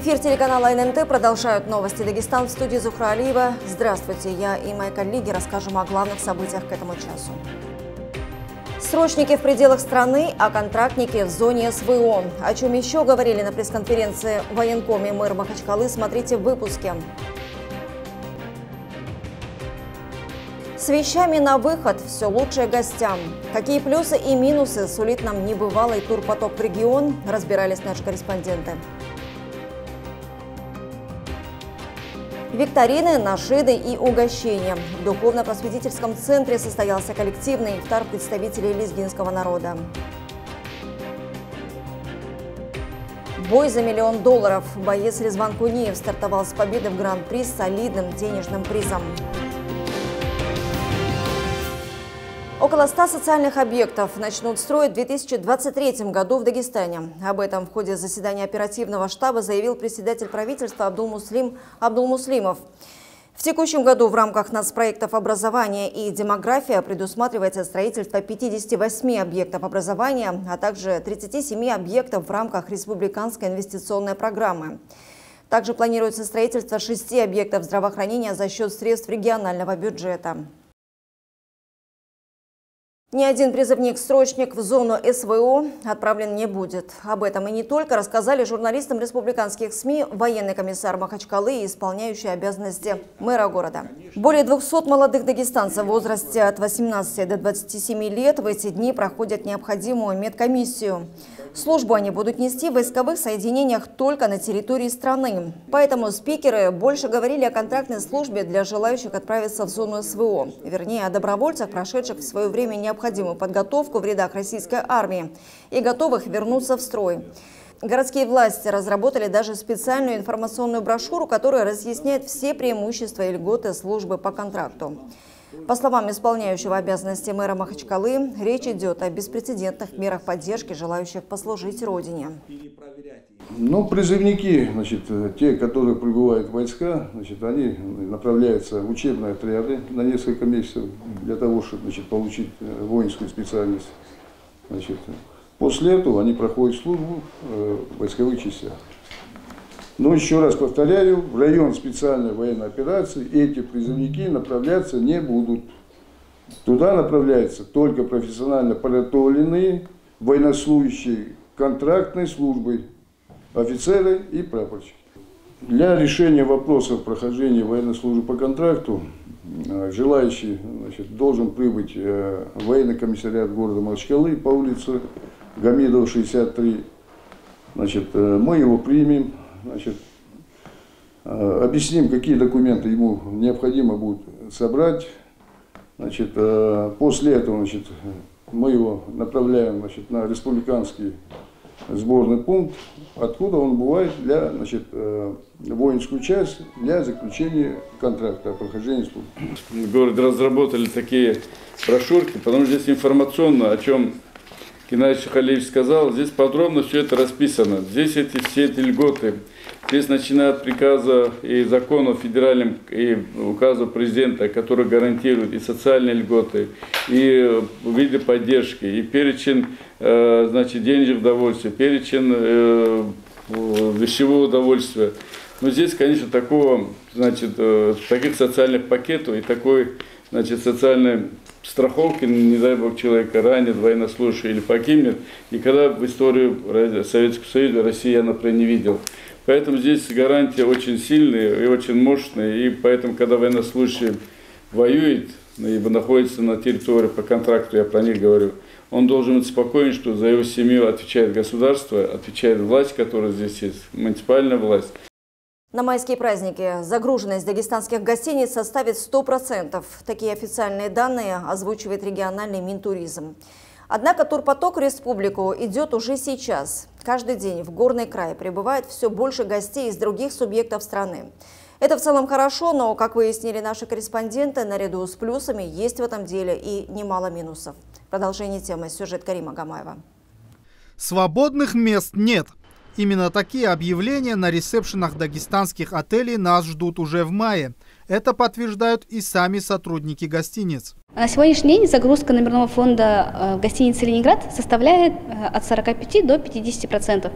Эфир телеканала ННТ продолжают новости Дагестан в студии Зухра Алиева. Здравствуйте, я и мои коллеги расскажем о главных событиях к этому часу. Срочники в пределах страны, а контрактники в зоне СВО. О чем еще говорили на пресс-конференции военкоме мэр Махачкалы, смотрите в выпуске. С вещами на выход все лучшее гостям. Какие плюсы и минусы сулит нам небывалый турпоток в регион, разбирались наши корреспонденты. Викторины, нашиды и угощения. В духовно-просветительском центре состоялся коллективный ифтар представителей лезгинского народа. Бой за миллион долларов. Боец Резван Куниев стартовал с победы в Гран-при с солидным денежным призом. Около 100 социальных объектов начнут строить в 2023 году в Дагестане. Об этом в ходе заседания оперативного штаба заявил председатель правительства Абдулмуслим Абдулмуслимов. В текущем году в рамках нацпроектов образования и демография предусматривается строительство 58 объектов образования, а также 37 объектов в рамках республиканской инвестиционной программы. Также планируется строительство шести объектов здравоохранения за счет средств регионального бюджета. Ни один призывник-срочник в зону СВО отправлен не будет. Об этом и не только рассказали журналистам республиканских СМИ военный комиссар Махачкалы и исполняющий обязанности мэра города. Более 200 молодых дагестанцев в возрасте от 18 до 27 лет в эти дни проходят необходимую медкомиссию. Службу они будут нести в войсковых соединениях только на территории страны. Поэтому спикеры больше говорили о контрактной службе для желающих отправиться в зону СВО. Вернее, о добровольцах, прошедших в свое время необходимую подготовку в рядах российской армии и готовых вернуться в строй. Городские власти разработали даже специальную информационную брошюру, которая разъясняет все преимущества и льготы службы по контракту. По словам исполняющего обязанности мэра Махачкалы, речь идет о беспрецедентных мерах поддержки желающих послужить Родине. Ну, призывники, значит, те, которые прибывают в войска, значит, они направляются в учебные отряды на несколько месяцев для того, чтобы значит, получить э, воинскую специальность. Значит, после этого они проходят службу э, в войсковых частях. Но еще раз повторяю, в район специальной военной операции эти призывники направляться не будут. Туда направляются только профессионально подготовленные военнослужащие контрактной службы, офицеры и прапорщики. Для решения вопросов прохождения военной службы по контракту э, желающий значит, должен прибыть э, в военный комиссариат города Махачкалы по улице Гамидова, 63. Значит, э, мы его примем, значит, э, объясним, какие документы ему необходимо будет собрать. Значит, э, после этого значит, мы его направляем значит, на республиканский сборный пункт, откуда он бывает для значит, э, воинскую часть для заключения контракта о прохождении службы. В городе разработали такие брошюрки, потому что здесь информационно, о чем Геннадий Шахалевич сказал, здесь подробно все это расписано. Здесь эти, все эти льготы, здесь начиная от приказа и законов федеральным и указа президента, который гарантирует и социальные льготы, и виды поддержки, и перечень э, значит, денежных удовольствия, перечень э, вещевого удовольствия. Но здесь, конечно, такого, значит, э, таких социальных пакетов и такой значит, социальной страховки, не дай бог, человека ранит, военнослужащий или погибнет, никогда в истории Советского Союза России я, например, не видел. Поэтому здесь гарантия очень сильная и очень мощная, и поэтому, когда военнослужащий воюет, ибо находится на территории по контракту, я про них говорю, он должен быть спокоен, что за его семью отвечает государство, отвечает власть, которая здесь есть, муниципальная власть. На майские праздники загруженность дагестанских гостиниц составит 100%. Такие официальные данные озвучивает региональный Минтуризм. Однако турпоток в республику идет уже сейчас. Каждый день в горный край прибывает все больше гостей из других субъектов страны. Это в целом хорошо, но, как выяснили наши корреспонденты, наряду с плюсами есть в этом деле и немало минусов. Продолжение темы. Сюжет Карима Гамаева. Свободных мест нет. Именно такие объявления на ресепшенах дагестанских отелей нас ждут уже в мае. Это подтверждают и сами сотрудники гостиниц. На сегодняшний день загрузка номерного фонда э, в гостинице «Ленинград» составляет э, от 45 до 50 процентов.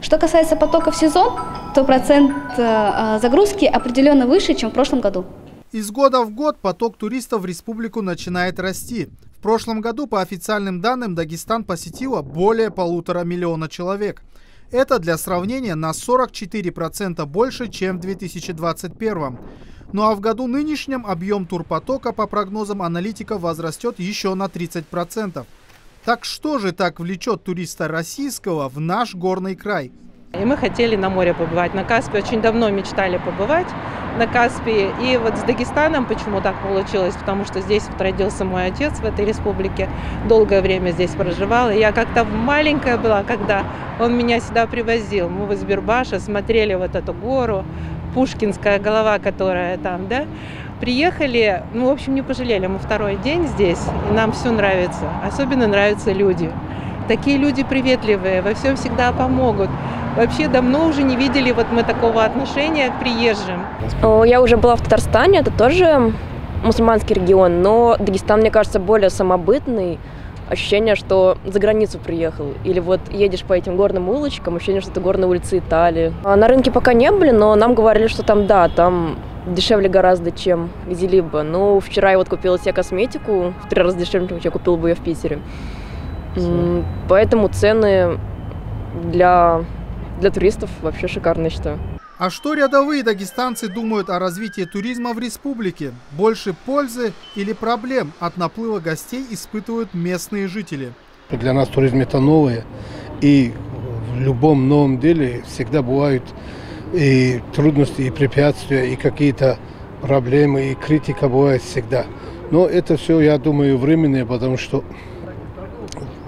Что касается потока в сезон, то процент э, загрузки определенно выше, чем в прошлом году. Из года в год поток туристов в республику начинает расти. В прошлом году, по официальным данным, Дагестан посетило более полутора миллиона человек. Это для сравнения на 44% больше, чем в 2021. Ну а в году нынешнем объем турпотока, по прогнозам аналитиков, возрастет еще на 30%. Так что же так влечет туриста российского в наш горный край? И мы хотели на море побывать. На Каспе очень давно мечтали побывать на Каспии. И вот с Дагестаном почему так получилось? Потому что здесь вот родился мой отец в этой республике. Долгое время здесь проживал. И я как-то маленькая была, когда он меня сюда привозил. Мы в Избербаше смотрели вот эту гору, Пушкинская голова, которая там, да. Приехали, ну, в общем, не пожалели. Мы второй день здесь, и нам все нравится. Особенно нравятся люди. Такие люди приветливые, во всем всегда помогут. Вообще давно уже не видели вот мы такого отношения к приезжим. Я уже была в Татарстане, это тоже мусульманский регион, но Дагестан, мне кажется, более самобытный. Ощущение, что за границу приехал. Или вот едешь по этим горным улочкам, ощущение, что это горные улицы Италии. А на рынке пока не были, но нам говорили, что там, да, там дешевле гораздо, чем где-либо. Ну, вчера я вот купила себе косметику, в три раза дешевле, чем я купила бы ее в Питере. Поэтому цены для для туристов вообще шикарно, я считаю. А что рядовые дагестанцы думают о развитии туризма в республике? Больше пользы или проблем от наплыва гостей испытывают местные жители? Для нас туризм это новое. И в любом новом деле всегда бывают и трудности, и препятствия, и какие-то проблемы, и критика бывает всегда. Но это все, я думаю, временное, потому что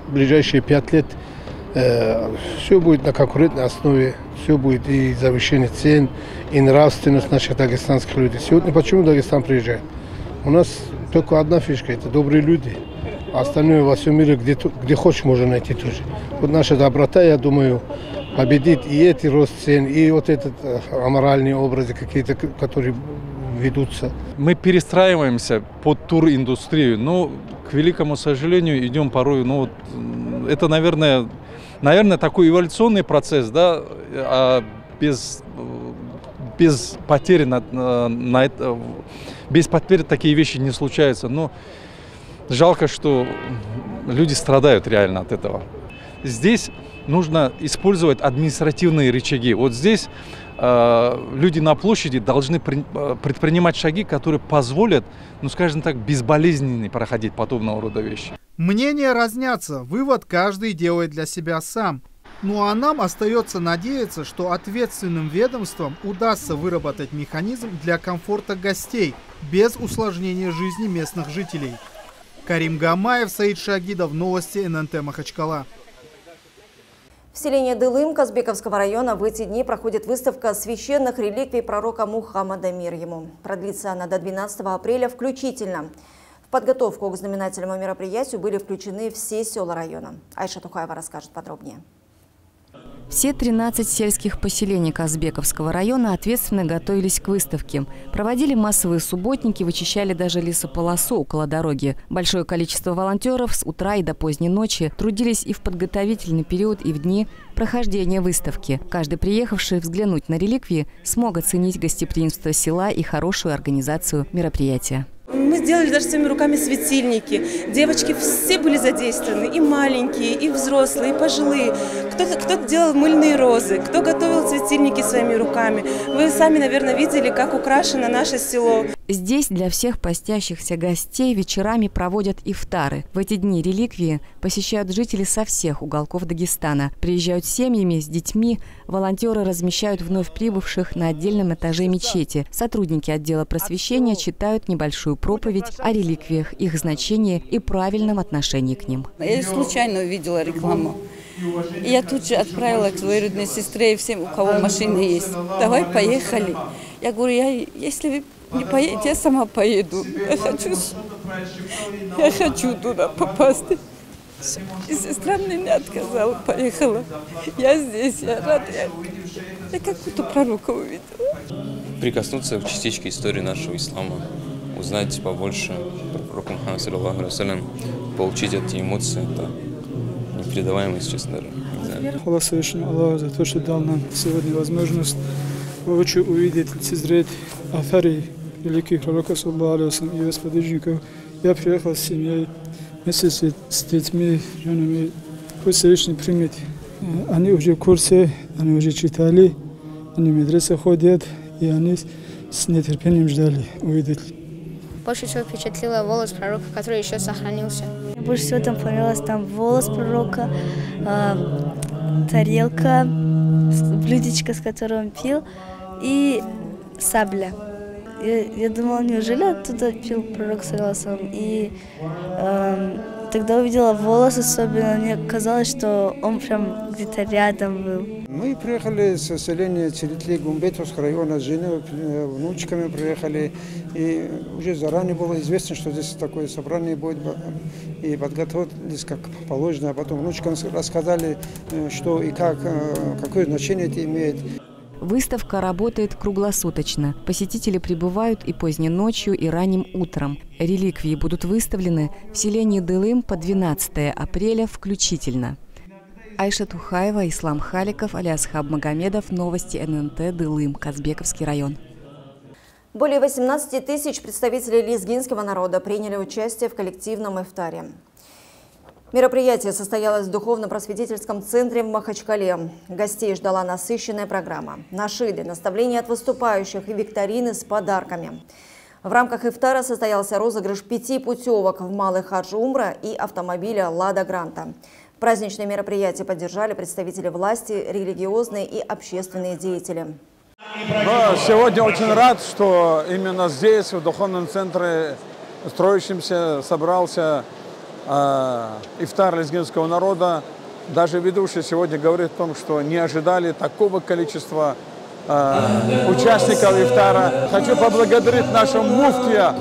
в ближайшие пять лет – все будет на конкурентной основе, все будет и завышение цен, и нравственность наших дагестанских людей. Сегодня почему Дагестан приезжает? У нас только одна фишка – это добрые люди. А остальное во всем мире, где, где хочешь, можно найти тоже. Вот наша доброта, я думаю, победит и эти рост цен, и вот этот э, аморальные образы какие-то, которые ведутся. Мы перестраиваемся под туриндустрию, но, к великому сожалению, идем порой, ну, вот, это, наверное, наверное, такой эволюционный процесс, да, а без, без потери на, на это, без потерь такие вещи не случаются. Но жалко, что люди страдают реально от этого. Здесь нужно использовать административные рычаги. Вот здесь люди на площади должны э, предпринимать шаги, которые позволят, ну скажем так, безболезненно проходить подобного рода вещи. Мнения разнятся, вывод каждый делает для себя сам. Ну а нам остается надеяться, что ответственным ведомствам удастся выработать механизм для комфорта гостей без усложнения жизни местных жителей. Карим Гамаев, Саид Шагидов, новости ННТ Махачкала. В селении Дылым Казбековского района в эти дни проходит выставка священных реликвий пророка Мухаммада мир ему. Продлится она до 12 апреля включительно подготовку к знаменательному мероприятию были включены все села района. Айша Тухаева расскажет подробнее. Все 13 сельских поселений Казбековского района ответственно готовились к выставке. Проводили массовые субботники, вычищали даже лесополосу около дороги. Большое количество волонтеров с утра и до поздней ночи трудились и в подготовительный период, и в дни прохождения выставки. Каждый приехавший взглянуть на реликвии смог оценить гостеприимство села и хорошую организацию мероприятия. Мы сделали даже своими руками светильники. Девочки все были задействованы, и маленькие, и взрослые, и пожилые. Кто-то кто, -то, делал мыльные розы, кто готовил светильники своими руками. Вы сами, наверное, видели, как украшено наше село. Здесь для всех постящихся гостей вечерами проводят ифтары. В эти дни реликвии посещают жители со всех уголков Дагестана. Приезжают семьями с детьми, волонтеры размещают вновь прибывших на отдельном этаже мечети. Сотрудники отдела просвещения читают небольшую проповедь о реликвиях, их значении и правильном отношении к ним. Я случайно увидела рекламу. И я тут же отправила к своей родной сестре и всем, у кого машины есть. Давай, поехали. Я говорю, я, если вы не поедете, я сама поеду. Я хочу, я хочу туда попасть. И сестра мне не отказала, поехала. Я здесь, я рада. Я, я как будто пророка увидела. прикоснуться к частичке истории нашего ислама, узнать побольше про пророка Мухаммада, получить эти эмоции, это непередаваемо, если честно, даже. Хвала Всевышнему Аллаху за то, что дал нам сегодня возможность воочию увидеть, лицезреть афари великих пророков, саллаху и его сподвижников. Я приехал с семьей, вместе с, с детьми, женами. Пусть Всевышний примет. Они уже в курсе, они уже читали, они в медресе ходят, и они с нетерпением ждали увидеть. Больше всего впечатлило волос пророка, который еще сохранился. Больше всего там понравилось там волос пророка, э, тарелка, блюдечко, с которым он пил, и сабля. Я, я думала, неужели оттуда пил пророк Саласам? И э, тогда увидела волос особенно, мне казалось, что он прям где-то рядом был. Мы приехали с селения Целитли Гумбетовского района с женой, внучками приехали. И уже заранее было известно, что здесь такое собрание будет. И подготовились как положено. А потом внучкам рассказали, что и как, какое значение это имеет. Выставка работает круглосуточно. Посетители прибывают и поздней ночью, и ранним утром. Реликвии будут выставлены в селении Дылым по 12 апреля включительно. Айша Тухаева, Ислам Халиков, Алиасхаб Магомедов. Новости ННТ Дылым, Казбековский район. Более 18 тысяч представителей лезгинского народа приняли участие в коллективном ифтаре. Мероприятие состоялось в духовно-просветительском центре в Махачкале. Гостей ждала насыщенная программа. Нашиды, наставления от выступающих и викторины с подарками. В рамках ифтара состоялся розыгрыш пяти путевок в Малый Хадж Умра и автомобиля «Лада Гранта». Праздничное мероприятие поддержали представители власти, религиозные и общественные деятели. Но сегодня очень рад, что именно здесь, в духовном центре строящемся, собрался э, ифтар лезгинского народа. Даже ведущий сегодня говорит о том, что не ожидали такого количества э, участников ифтара. Хочу поблагодарить нашего муфтия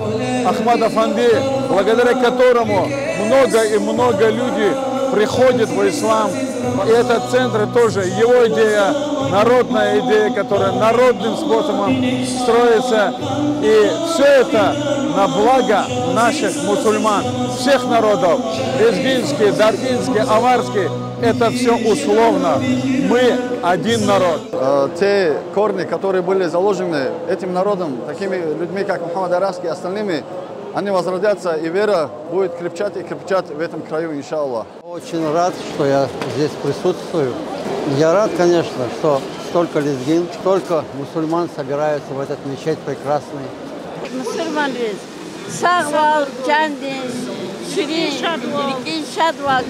Ахмада Фанди, благодаря которому много и много людей приходит в ислам. И этот центр тоже его идея, народная идея, которая народным способом строится. И все это на благо наших мусульман, всех народов, лезгинские, даргинские, аварские. Это все условно. Мы один народ. Те корни, которые были заложены этим народом, такими людьми, как Мухаммад Араски и остальными, они возродятся, и вера будет крепчать и крепчать в этом краю, иншаллах. Очень рад, что я здесь присутствую. Я рад, конечно, что столько лезгин, столько мусульман собираются в этот мечеть прекрасный. Мусульман Сағвал, жанды, ширин, ерген шадвал,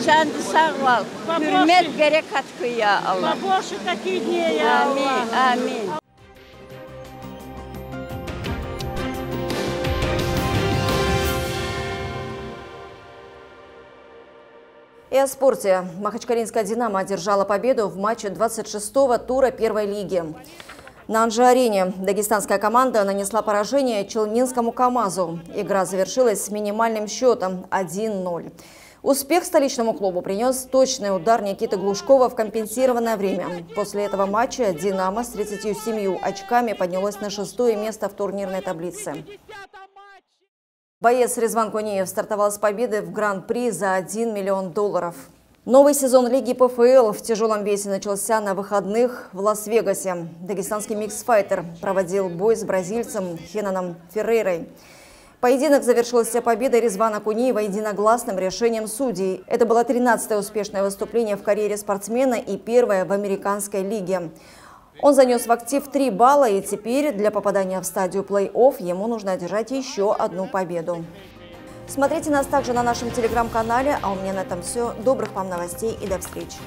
сағвал. Hürmet gerek hatkı ya Allah. Побольше таких дней, я Амин, амин. И о спорте. Махачкалинская «Динамо» одержала победу в матче 26-го тура первой лиги. На Анжи-арене дагестанская команда нанесла поражение Челнинскому КАМАЗу. Игра завершилась с минимальным счетом 1-0. Успех столичному клубу принес точный удар Никиты Глушкова в компенсированное время. После этого матча «Динамо» с 37 очками поднялось на шестое место в турнирной таблице. Боец Резван Кунеев стартовал с победы в Гран-при за 1 миллион долларов. Новый сезон Лиги ПФЛ в тяжелом весе начался на выходных в Лас-Вегасе. Дагестанский миксфайтер проводил бой с бразильцем Хенаном Феррейрой. Поединок завершился победой Резвана Кунеева единогласным решением судей. Это было 13-е успешное выступление в карьере спортсмена и первое в американской лиге. Он занес в актив 3 балла, и теперь для попадания в стадию плей-офф ему нужно одержать еще одну победу. Смотрите нас также на нашем телеграм-канале. А у меня на этом все. Добрых вам новостей и до встречи.